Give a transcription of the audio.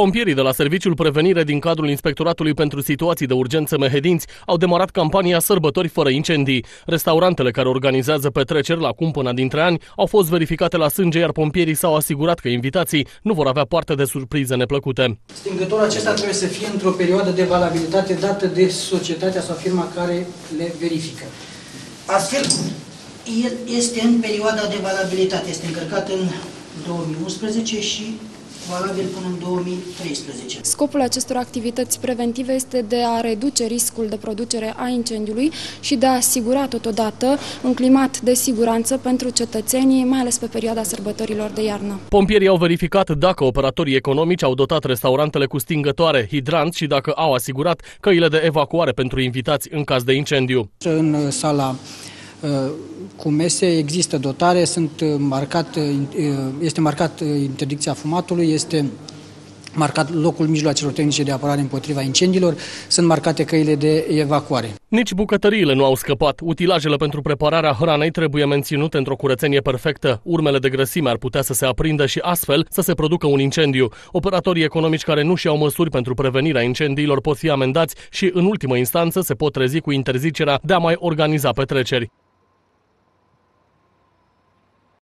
Pompierii de la Serviciul Prevenire din cadrul Inspectoratului pentru Situații de Urgență Mehedinți au demarat campania Sărbători fără incendii. Restaurantele care organizează petreceri la cumpăna dintre ani au fost verificate la sânge, iar pompierii s-au asigurat că invitații nu vor avea parte de surprize neplăcute. Stingătorul acesta trebuie să fie într-o perioadă de valabilitate dată de societatea sau firma care le verifică. Astfel, el este în perioada de valabilitate, este încărcat în 2011 și valabil până în 2013. Scopul acestor activități preventive este de a reduce riscul de producere a incendiului și de a asigura totodată un climat de siguranță pentru cetățenii, mai ales pe perioada sărbătorilor de iarnă. Pompierii au verificat dacă operatorii economici au dotat restaurantele cu stingătoare, hidranți și dacă au asigurat căile de evacuare pentru invitați în caz de incendiu. În sala cu mese există dotare, sunt marcat, este marcat interdicția fumatului, este marcat locul mijloacelor tehnice de apărare împotriva incendiilor, sunt marcate căile de evacuare. Nici bucătăriile nu au scăpat. Utilajele pentru prepararea hranei trebuie menținute într-o curățenie perfectă. Urmele de grăsime ar putea să se aprindă și astfel să se producă un incendiu. Operatorii economici care nu și-au măsuri pentru prevenirea incendiilor pot fi amendați și, în ultimă instanță, se pot trezi cu interzicerea de a mai organiza petreceri.